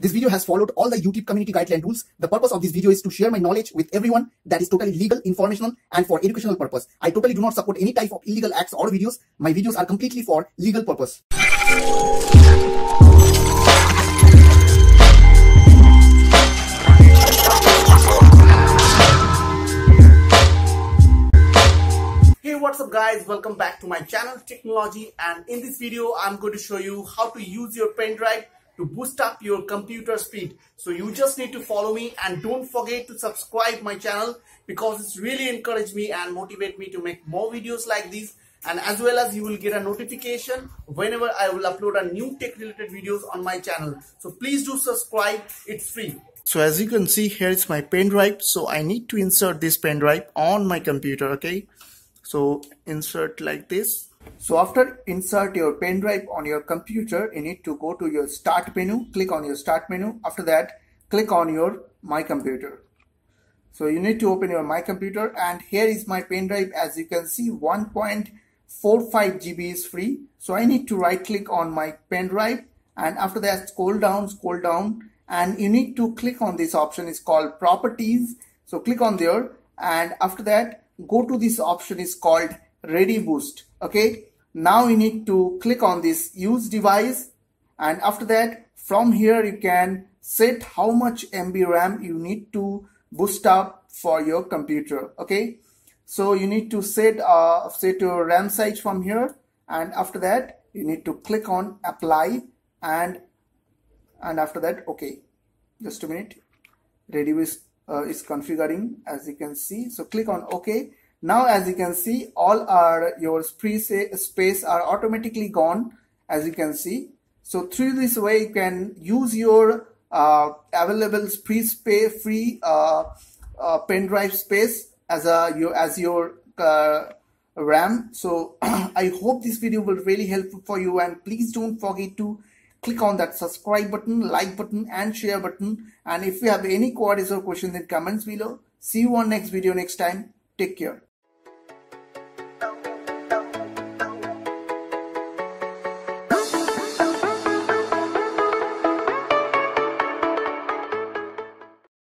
This video has followed all the YouTube community guideline rules. The purpose of this video is to share my knowledge with everyone that is totally legal, informational and for educational purpose. I totally do not support any type of illegal acts or videos. My videos are completely for legal purpose. Hey what's up guys welcome back to my channel Tricknology and in this video I'm going to show you how to use your pen drive to boost up your computer speed. So you just need to follow me and don't forget to subscribe my channel because it's really encouraged me and motivate me to make more videos like this and as well as you will get a notification whenever I will upload a new tech related videos on my channel. So please do subscribe, it's free. So as you can see here is my pen drive. So I need to insert this pen drive on my computer, okay? So insert like this so after insert your pen drive on your computer, you need to go to your start menu, click on your start menu. After that, click on your my computer. So you need to open your my computer and here is my pen drive. As you can see, 1.45 GB is free. So I need to right click on my pen drive and after that scroll down, scroll down and you need to click on this option is called properties. So click on there and after that go to this option is called ReadyBoost okay? Now you need to click on this use device and after that from here you can set how much MB RAM you need to boost up for your computer okay? So you need to set uh, set your RAM size from here and after that you need to click on apply and and after that okay. Just a minute. Ready is, uh, is configuring as you can see. So click on okay now as you can see all our your free space are automatically gone as you can see. So through this way you can use your uh, available free space free uh, uh, pen drive space as a your as your uh, RAM. So I hope this video will really helpful for you and please don't forget to click on that subscribe button, like button and share button. And if you have any queries or questions in comments below, see you on next video next time. Take care.